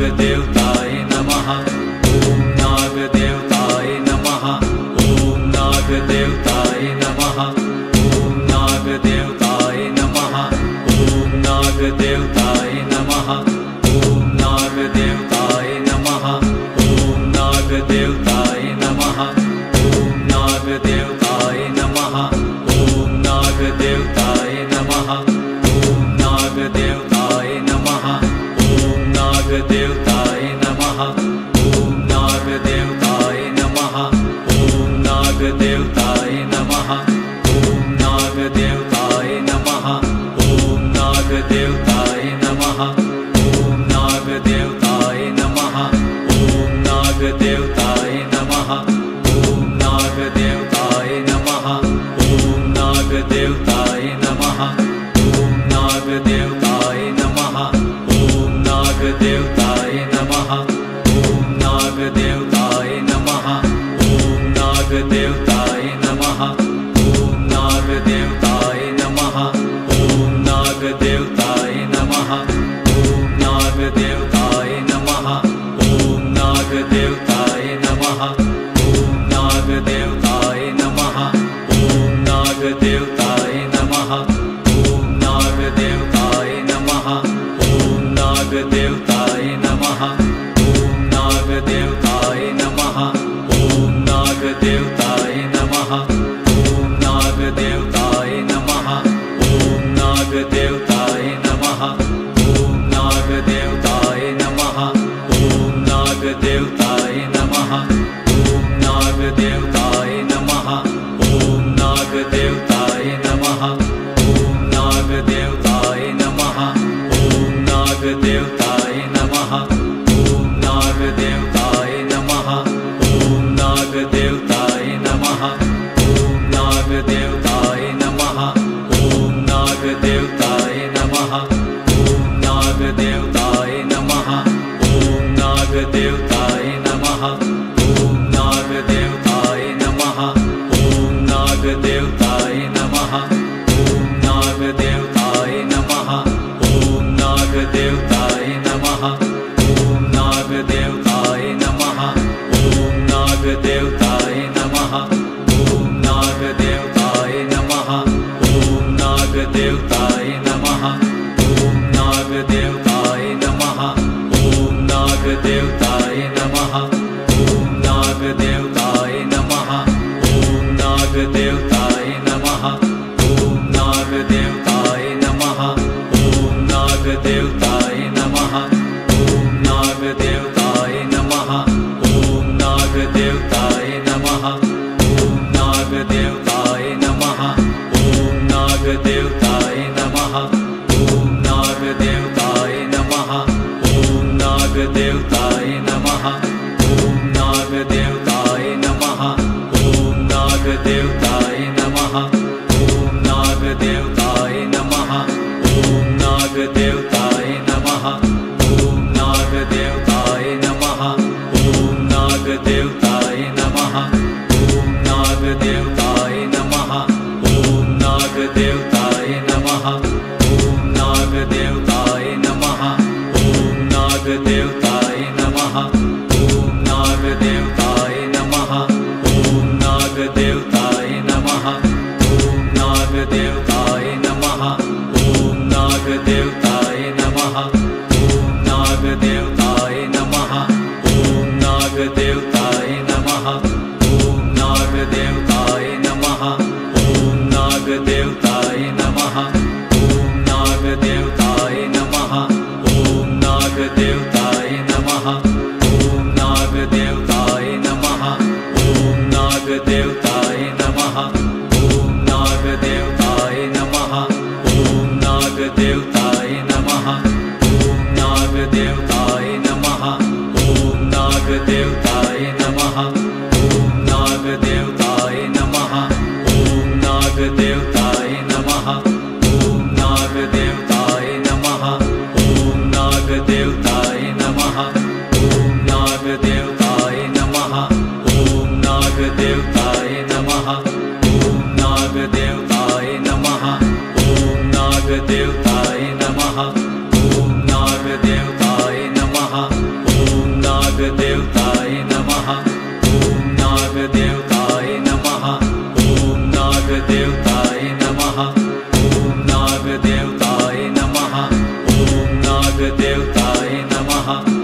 नागदेवताय नमः। ॐ नागदेवताय नमः। ॐ नागदेवताय नमः। ॐ नागदेवताय नमः। ॐ नागदेवताय नमः नागदेवताय नमः ॐ नागदेवताय नमः ॐ नागदेवताय नमः ॐ नागदेवताय नमः ॐ नागदेवताय नमः ॐ नागदेवताय नमः ॐ नागदेवताय नमः ॐ नागदेवताय नमः ॐ नागदेवताय नमः ॐ नागदेवताय नमः नागदेवताय नमः। ॐ नागदेवताय नमः। ॐ नागदेवताय नमः। ॐ नागदेवताय नमः। ॐ नागदेवताय नमः। ॐ नागदेवताय नमः। ॐ नागदेवताय नमः। ॐ नागदेवताय नमः नमः। ॐ नागदेवताय नमः। ॐ नागदेवताय नमः। ॐ नागदेवताय नमः। ॐ नागदेवताय नमः नागदेवताय नमः। ॐ नागदेवताय नमः। ॐ नागदेवताय नमः। ॐ नागदेवताय नमः। ॐ नागदेवताय नमः। ॐ नागदेवताय नमः। ॐ नागदेवताय नमः। ॐ नागदेवताय नागदेवताय नमः। ॐ नागदेवताय नमः। ॐ नागदेवताय नमः। ॐ नागदेवताय नमः। ॐ नागदेवताय नमः। ॐ नागदेवताय नमः। ॐ नागदेवताय नमः। ॐ नागदेवताय नमः नागदेवताय नमः। ॐ नागदेवताय नमः। ॐ नागदेवताय नमः। ॐ नागदेवताय नमः। ॐ नागदेवताय नमः। ॐ नागदेवताय नमः। ॐ नागदेवताय नमः। ॐ नागदेवताय नमः नागदेवताय नमः। ॐ नागदेवताय नमः। ॐ नागदेवताय नमः। ॐ नागदेवताय नमः ॐ नागदेवताय नमः। ॐ नागदेवताय